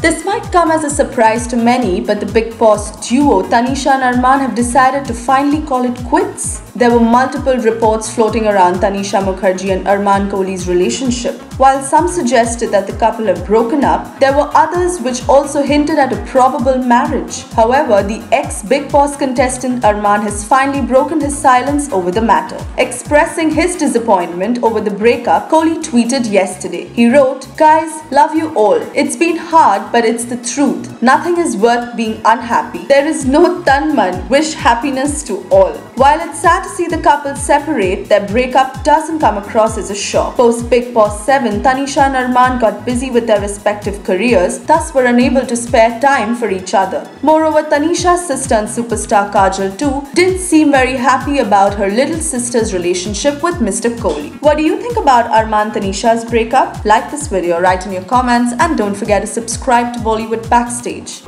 This might come as a surprise to many, but the Bigg Boss duo Tanisha and Armaan have decided to finally call it quits. There were multiple reports floating around Tanisha Mukherjee and Armaan Kohli's relationship. While some suggested that the couple have broken up, there were others which also hinted at a probable marriage. However, the ex Bigg Boss contestant Armaan has finally broken his silence over the matter. Expressing his disappointment over the breakup, Kohli tweeted yesterday. He wrote, Guys, love you all. It's been hard, but it's the truth. Nothing is worth being unhappy. There is no Tanman. Wish happiness to all. While it's sad to see the couple separate, their breakup doesn't come across as a shock. Post Bigg Boss 7, Tanisha and Armaan got busy with their respective careers, thus were unable to spare time for each other. Moreover, Tanisha's sister and superstar Kajol too didn't seem very happy about her little sister's relationship with Mr. Kohli. What do you think about Armaan Tanisha's breakup? Like this video, write in your comments and don't forget to subscribe to Bollywood Backstage.